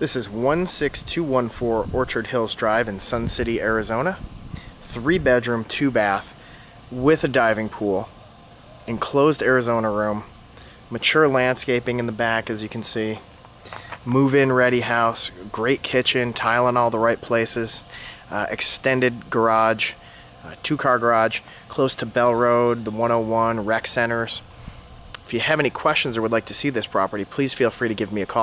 This is 16214 Orchard Hills Drive in Sun City, Arizona. Three bedroom, two bath, with a diving pool, enclosed Arizona room, mature landscaping in the back as you can see, move in ready house, great kitchen, tile in all the right places, uh, extended garage, uh, two car garage, close to Bell Road, the 101, rec centers. If you have any questions or would like to see this property, please feel free to give me a call.